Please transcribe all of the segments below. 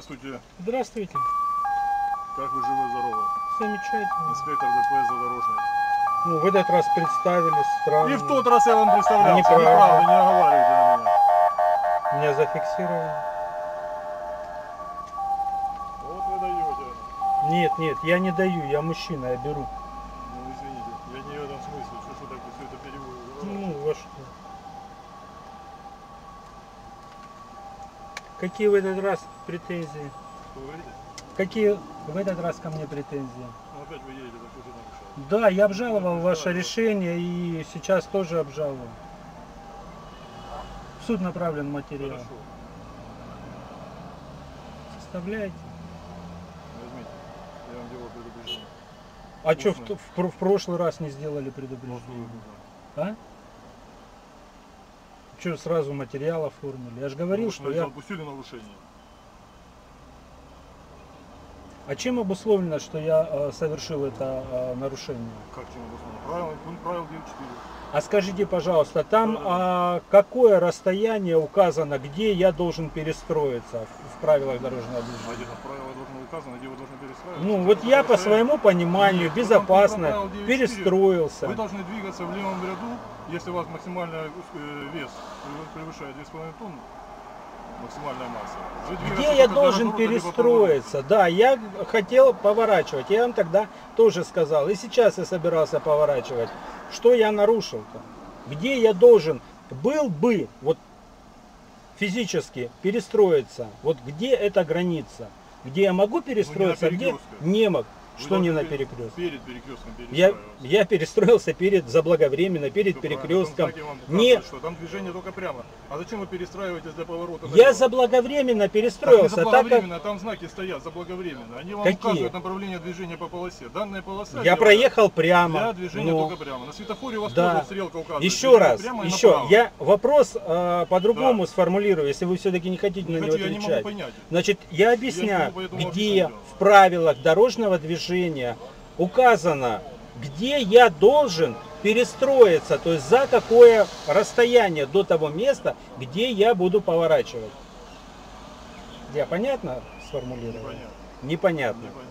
Здравствуйте. Здравствуйте. Как вы живы, здоровы? Замечательно. Инспектор ДПС задорожный. Ну, в этот раз представились странно. И в тот раз я вам представлялся. Неправда. Неправда, не оговаривайте на меня. Меня зафиксировали. Вот вы даете. Нет, нет, я не даю, я мужчина, я беру. Ну извините, я не в этом смысле. Что, что так все это переводит? Ну, во что? Какие в этот раз претензии? Что вы говорите? Какие в этот раз ко мне претензии? Ну опять вы едете, так что же нарушаете? Да, я обжаловал ваше решение и сейчас тоже обжалую. В суд направлен материал. Хорошо. Составляете? Возьмите. Я вам делаю предупреждение. А что в, в в прошлый раз не сделали предупреждение? нужно? А? Что сразу материал оформили? Я же говорил, Ну, что вы я... допустили нарушение. А чем обусловлено, что я э, совершил это э, нарушение? Как чем обосновано? Правило, пункт правил 9.4. А скажите, пожалуйста, там а, какое расстояние указано, где я должен перестроиться в, правилах дорожного движения? где там правила должны указаны, где вы должны перестраиваться? Ну, вот я по своему пониманию Нет, безопасно правило 9.4. перестроился. Вы должны двигаться в левом ряду, если у вас максимальный э, вес превышает 2,5 тонн, максимальная масса. Где я должен перестроиться? Да, я хотел поворачивать. Я вам тогда тоже сказал. И сейчас я собирался поворачивать. Что я нарушил-то? Где я должен был бы вот физически перестроиться? Вот где эта граница? Где я могу перестроиться, а где не могу? Что не на перекрестке? Перед перекрестком Я, я перестроился перед заблаговременно, перед правильно, перекрестком. там вам Не, что там движение только прямо. А зачем вы перестраиваетесь для поворота? я налево? заблаговременно Так не перестроился, так как заблаговременно, там знаки стоят заблаговременно. Они вам Какие? указывают направление движения по полосе. Данная полоса я проехал для прямо. движения но- только прямо. На светофоре у вас Да. тоже стрелка указывает. Еще движение раз, прямо еще, направо. я вопрос э, по-другому Да. сформулирую, если вы все-таки не хотите Не на хочу, него я не могу отвечать. понять. Значит, я объясняю, этому где в правилах дорожного движения указано, где я должен перестроиться, то есть за какое расстояние до того места, где я буду поворачивать. Я понятно сформулировал? Непонятно. Непонятно. Непонятно.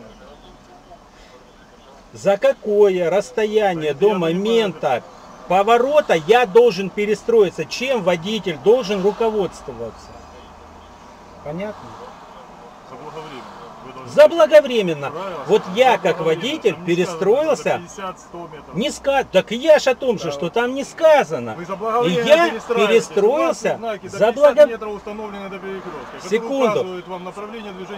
За какое расстояние Это до момента поворота я должен перестроиться? Чем водитель должен руководствоваться? Понятно? Заблаговременно. Заблаговременно. Вот я как Заблаговременно. водитель перестроился. сказано, за 50-100 метров. Не сказано. Так я ж о том же, что там не сказано. И заблаговременно я перестроился У вас знаки до за 50 благо- метров установлены до перекрестка. которые Секунду.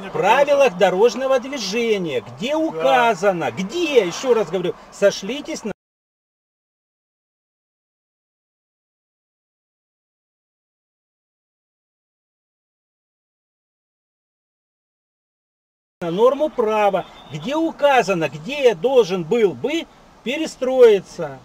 В правилах дорожного движения, где указано, где, еще раз говорю, сошлитесь на на норму права, где указано, где я должен был бы перестроиться.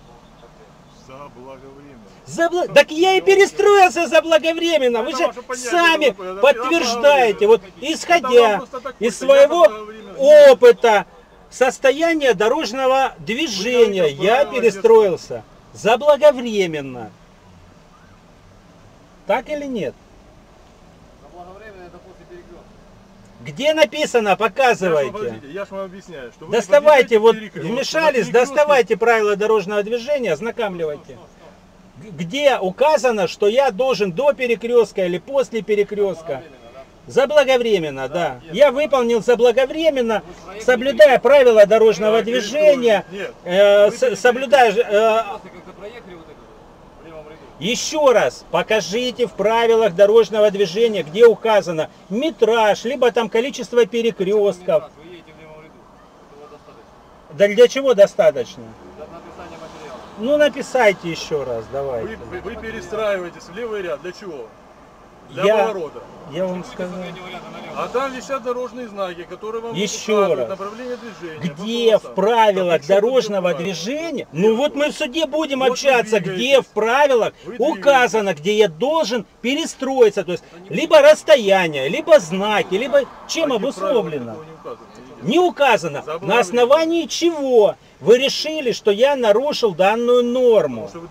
Заблаговременно. Забла- Так я и перестроился заблаговременно. Вы же сами подтверждаете, вот исходя из своего опыта, состояния дорожного движения, я перестроился заблаговременно. Так или нет? Заблаговременно это после перекрестка. Где написано, показывайте. я ж вам объясняю, что вы Доставайте, вот вмешались, доставайте правила дорожного движения, ознакомливайте. Где указано, что я должен до перекрестка или после перекрестка? Заблаговременно, да. Я выполнил заблаговременно, соблюдая правила дорожного движения, э, соблюдая... э, Просто как-то проехали вот это в левом ряду. Еще раз, покажите в правилах дорожного движения, где указано метраж, либо там количество перекрестков. Вы. Да для чего достаточно? Для. Ну написайте еще раз, Вы, давайте. вы- вы перестраиваетесь в левый ряд. Для чего? Для Я- поворота. Я вам Выйдете сказал. с заднего ряда налево. А там висят дорожные знаки, которые вам Еще раз. направление движения. Где в правилах вы дорожного движения? Ну вот мы в суде будем Вот общаться, где в правилах Вы указано, где я должен перестроиться. То есть либо расстояние, либо знаки, либо чем правил обусловлено. Не указано. Не указано. Забыл На основании чего вы решили, что я нарушил данную норму? Вы.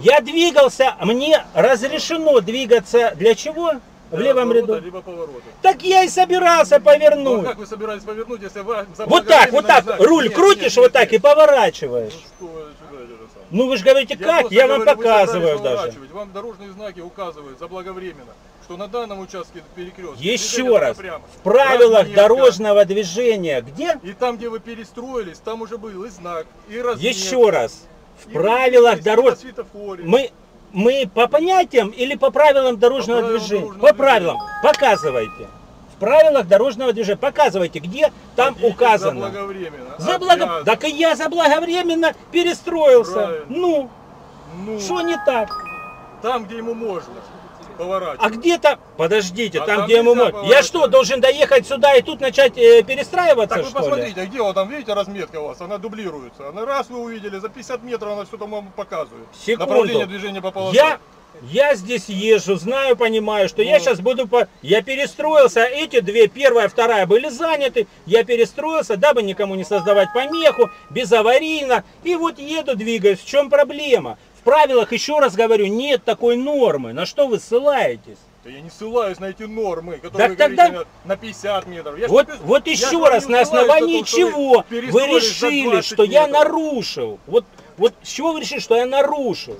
Я двигался, мне разрешено двигаться для чего? в левом ряду. Либо поворота. Так я и собирался Ну, а повернуть. как вы собирались повернуть, если вы Вот так, вот так, руль знак- крутишь Нет, вот нет, так и нет. поворачиваешь. Ну что вы сюда это самое? Ну вы же говорите, как? просто Я вам говорю, собрались показываю даже. Вам дорожные знаки указывают заблаговременно, что на данном участке перекрестка. Еще раз, Прямо. в правилах Разметка. дорожного движения, где? И там, где вы перестроились, там уже был и знак, и разметка. Еще раз, в И правилах дорож... Мы, мы по понятиям или по правилам дорожного По правилам движения? дорожного по правилам. Показывайте. Правилах дорожного движения показывайте, где там Садитесь указано. Заблаговременно. Заблаго... Так и я заблаговременно перестроился. Правильно. Ну, Ну, что не так? там, где ему можно поворачивать. А где-то, подождите, А там, там где ему можно. Я что, должен доехать сюда и тут начать э, перестраиваться, Так вы ли? посмотрите, а где вот там, видите, разметка у вас, она дублируется. Она раз вы увидели, за 50 метров она там вам показывает. Секунду. Направление движения по полосе. Я, я здесь езжу, знаю, понимаю, что я Ну. сейчас буду... По... Я перестроился, эти две, первая, вторая были заняты. Я перестроился, дабы никому не создавать помеху, безаварийно. И вот еду, двигаюсь. В чем проблема? В правилах, еще раз говорю, нет такой нормы. На что вы ссылаетесь? Да я не ссылаюсь на эти нормы, Так которые вы тогда- говорите на 50 метров. Я Вот, пис- вот я еще раз, на основании чего вы решили, 20 что я метров. нарушил? Вот, вот с чего вы решили, что я нарушил?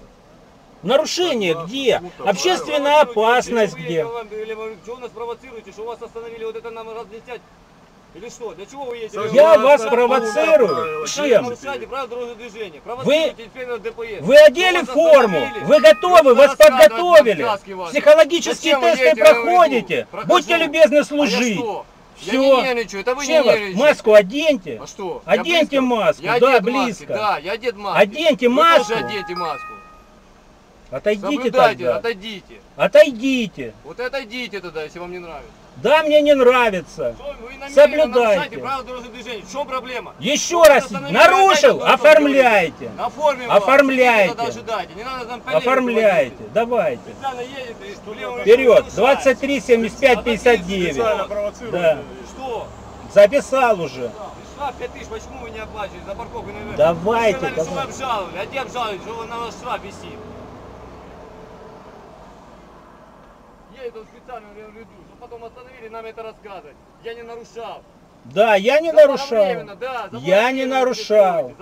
Нарушение где? Общественная опасность где? Вы что вы нас провоцируете, что вас остановили вот это нам разлетять? Или что? Для чего вы едете? Я вас пунктам провоцирую. Вы Чем? ДПС. Вы одели вас форму, вы готовы, вас подготовили. Психологические Зачем вы тесты проходите. Будьте любезны А служить. что? Я Все. не нервничаю, это вы Чем не вы? нервничаете. Маску оденьте. А что? Оденьте маску, Я да, близко. Да, я одет в маске. Оденьте Вы маску. тоже оденьте маску. Отойдите Соблюдайте, тогда. отойдите. Отойдите. Вот отойдите тогда, если вам не нравится. Да, мне не нравится. Что вы намеренно Соблюдайте. правила дорожного движения? В чем проблема? Еще раз, нарушил, оформляйте. Оформим Оформляйте. Вас. Не надо Оформляйте, давайте. Левом Вперед, ряду 23, 75, 59. Специально провоцируете. Да. Что? Записал уже. Штраф 5 тысяч, почему вы не оплачиваете за парковку? Давайте, Вы давайте. обжаловали. А где обжаловали? Что вы на вас штраф висит? Едет он специально в левом ряду, чтобы потом остановили нам это рассказывать. Я не нарушал. Да, я не нарушал. Да, Я не нарушал.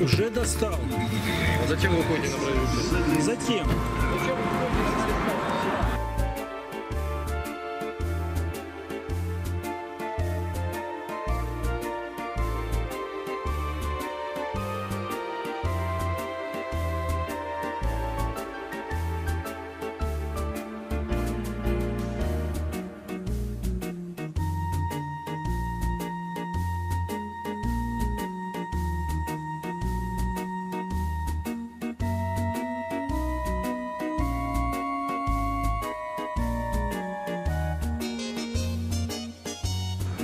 Уже достал. А зачем вы ходите на проезд? Затем.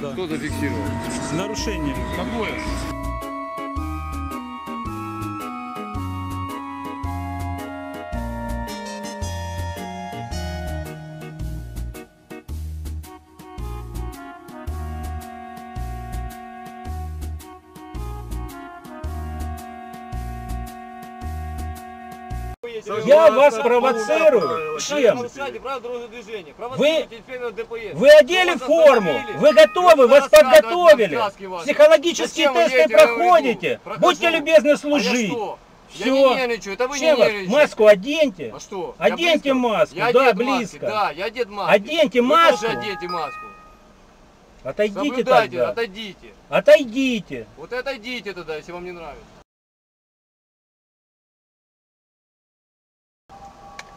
Да. Кто зафиксировал? Нарушение. Какое? Я вас провоцирую. Чем? ДПС. Вы одели форму, вы готовы, вас подготовили. Психологические вы тесты я проходите. Будьте любезны А я служить. что? Я не нервничаю, это вы Чем не нервничаете. Маску оденьте. А что? Я Оденьте близко? маску, Я да, близко. Да, я одет в маске. Оденьте Вы маску. тоже оденьте маску. Отойдите Соблюдайте, тогда. отойдите. Отойдите. Вот отойдите тогда, если вам не нравится.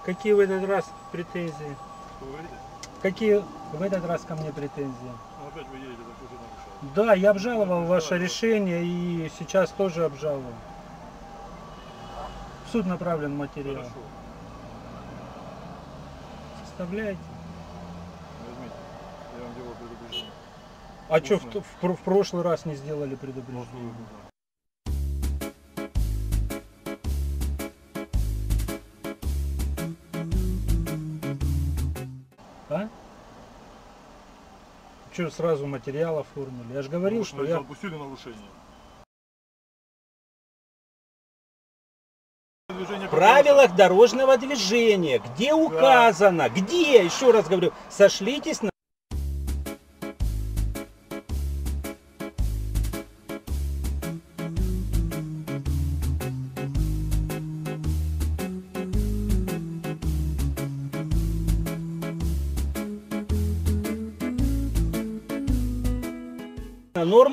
Какие в этот раз претензии? Что вы говорите? Какие в этот раз ко мне претензии? Ну, опять вы едете нарушение. Да, я обжаловал ваше решение и сейчас тоже обжалую. В суд направлен материал. Хорошо. Составляете? Возьмите. Я вам делаю предупреждение. А что в, в, в прошлый раз не сделали предупреждение? Что сразу материал оформили? Я же говорил, Ну, что я... допустили нарушение. В правилах дорожного движения, где указано, где, еще раз говорю, сошлитесь на...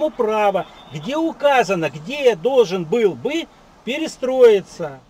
на норму права, где указано, где я должен был бы перестроиться.